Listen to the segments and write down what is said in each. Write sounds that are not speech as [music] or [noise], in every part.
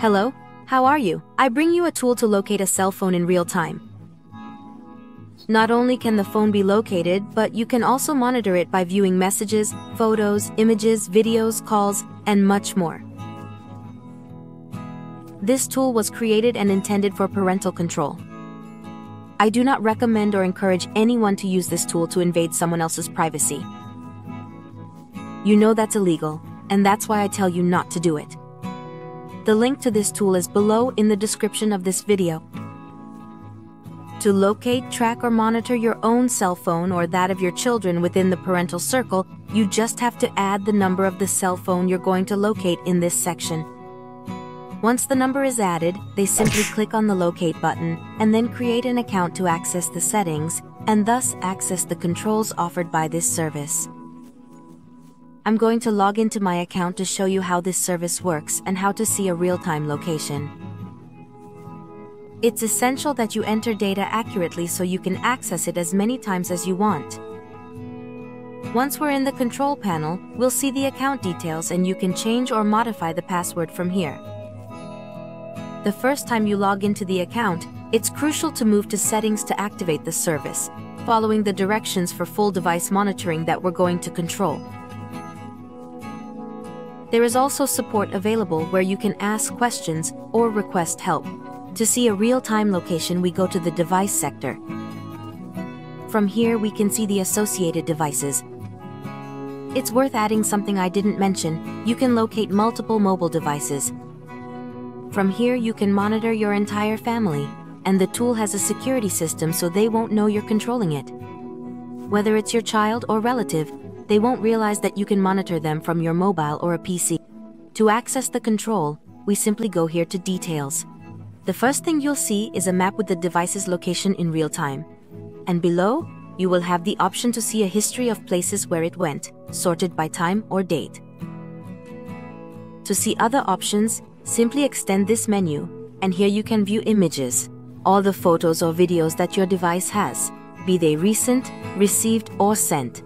Hello, how are you? I bring you a tool to locate a cell phone in real time. Not only can the phone be located, but you can also monitor it by viewing messages, photos, images, videos, calls, and much more. This tool was created and intended for parental control. I do not recommend or encourage anyone to use this tool to invade someone else's privacy. You know that's illegal, and that's why I tell you not to do it. The link to this tool is below in the description of this video. To locate, track, or monitor your own cell phone or that of your children within the parental circle, you just have to add the number of the cell phone you're going to locate in this section. Once the number is added, they simply [coughs] click on the Locate button and then create an account to access the settings and thus access the controls offered by this service. I'm going to log into my account to show you how this service works and how to see a real-time location. It's essential that you enter data accurately so you can access it as many times as you want. Once we're in the control panel, we'll see the account details and you can change or modify the password from here. The first time you log into the account, it's crucial to move to settings to activate the service, following the directions for full device monitoring that we're going to control. There is also support available where you can ask questions or request help. To see a real-time location, we go to the device sector. From here, we can see the associated devices. It's worth adding something I didn't mention. You can locate multiple mobile devices. From here, you can monitor your entire family, and the tool has a security system so they won't know you're controlling it. Whether it's your child or relative, they won't realize that you can monitor them from your mobile or a PC. To access the control, we simply go here to Details. The first thing you'll see is a map with the device's location in real time. And below, you will have the option to see a history of places where it went, sorted by time or date. To see other options, simply extend this menu, and here you can view images, all the photos or videos that your device has, be they recent, received, or sent.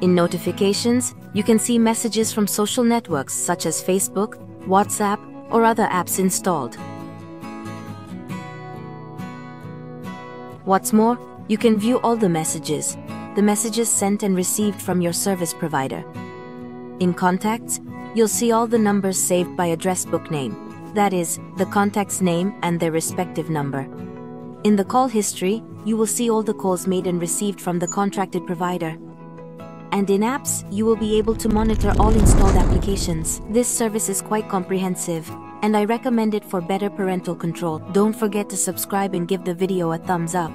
In notifications, you can see messages from social networks such as Facebook, WhatsApp, or other apps installed. What's more, you can view all the messages, the messages sent and received from your service provider. In Contacts, you'll see all the numbers saved by address book name, that is, the contact's name and their respective number. In the call history, you will see all the calls made and received from the contracted provider and in apps, you will be able to monitor all installed applications. This service is quite comprehensive, and I recommend it for better parental control. Don't forget to subscribe and give the video a thumbs up.